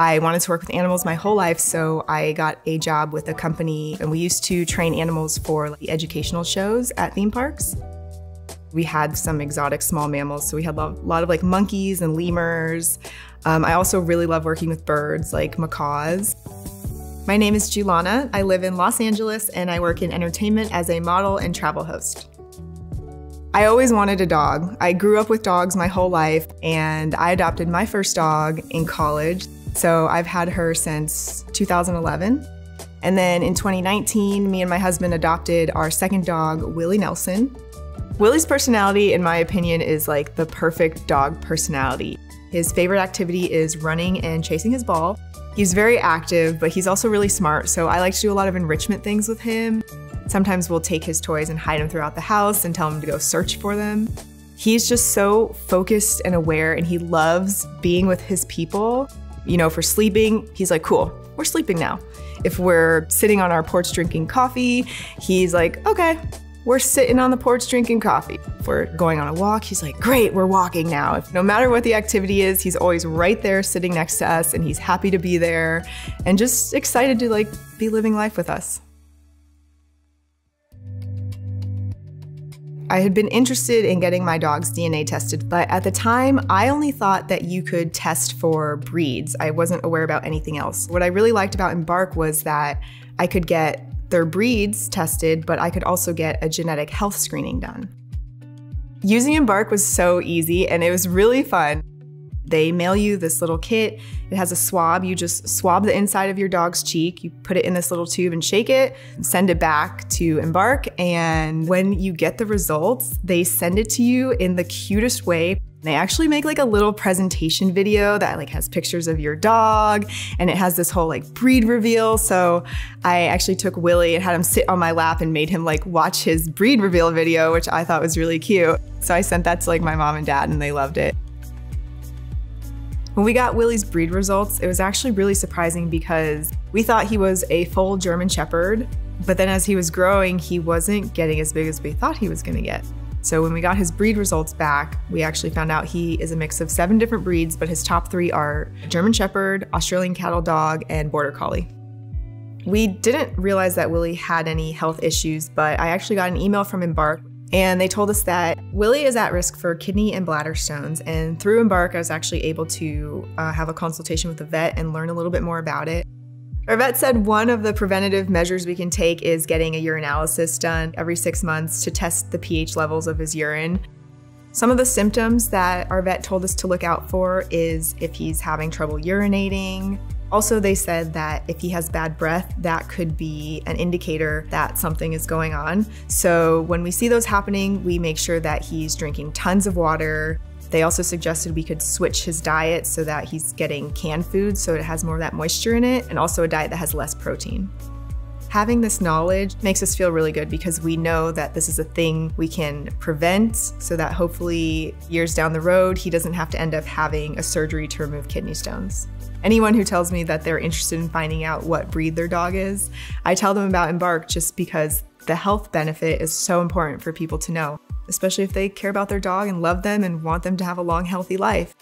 I wanted to work with animals my whole life, so I got a job with a company and we used to train animals for like, educational shows at theme parks. We had some exotic small mammals, so we had a lot of like monkeys and lemurs. Um, I also really love working with birds like macaws. My name is Julana. I live in Los Angeles and I work in entertainment as a model and travel host. I always wanted a dog. I grew up with dogs my whole life and I adopted my first dog in college. So I've had her since 2011. And then in 2019, me and my husband adopted our second dog, Willie Nelson. Willie's personality, in my opinion, is like the perfect dog personality. His favorite activity is running and chasing his ball. He's very active, but he's also really smart, so I like to do a lot of enrichment things with him. Sometimes we'll take his toys and hide them throughout the house and tell him to go search for them. He's just so focused and aware, and he loves being with his people. You know, for sleeping, he's like, cool, we're sleeping now. If we're sitting on our porch drinking coffee, he's like, okay, we're sitting on the porch drinking coffee. If we're going on a walk, he's like, great, we're walking now. If, no matter what the activity is, he's always right there sitting next to us and he's happy to be there and just excited to like be living life with us. I had been interested in getting my dog's DNA tested, but at the time, I only thought that you could test for breeds. I wasn't aware about anything else. What I really liked about Embark was that I could get their breeds tested, but I could also get a genetic health screening done. Using Embark was so easy and it was really fun. They mail you this little kit. It has a swab. You just swab the inside of your dog's cheek. You put it in this little tube and shake it, send it back to Embark. And when you get the results, they send it to you in the cutest way. They actually make like a little presentation video that like has pictures of your dog and it has this whole like breed reveal. So I actually took Willie and had him sit on my lap and made him like watch his breed reveal video, which I thought was really cute. So I sent that to like my mom and dad and they loved it. When we got Willie's breed results, it was actually really surprising because we thought he was a full German Shepherd, but then as he was growing, he wasn't getting as big as we thought he was gonna get. So when we got his breed results back, we actually found out he is a mix of seven different breeds, but his top three are German Shepherd, Australian Cattle Dog, and Border Collie. We didn't realize that Willie had any health issues, but I actually got an email from Embark and they told us that Willie is at risk for kidney and bladder stones. And through Embark, I was actually able to uh, have a consultation with a vet and learn a little bit more about it. Our vet said one of the preventative measures we can take is getting a urinalysis done every six months to test the pH levels of his urine. Some of the symptoms that our vet told us to look out for is if he's having trouble urinating, also, they said that if he has bad breath, that could be an indicator that something is going on. So when we see those happening, we make sure that he's drinking tons of water. They also suggested we could switch his diet so that he's getting canned food so it has more of that moisture in it, and also a diet that has less protein. Having this knowledge makes us feel really good because we know that this is a thing we can prevent so that hopefully years down the road, he doesn't have to end up having a surgery to remove kidney stones. Anyone who tells me that they're interested in finding out what breed their dog is, I tell them about Embark just because the health benefit is so important for people to know, especially if they care about their dog and love them and want them to have a long, healthy life.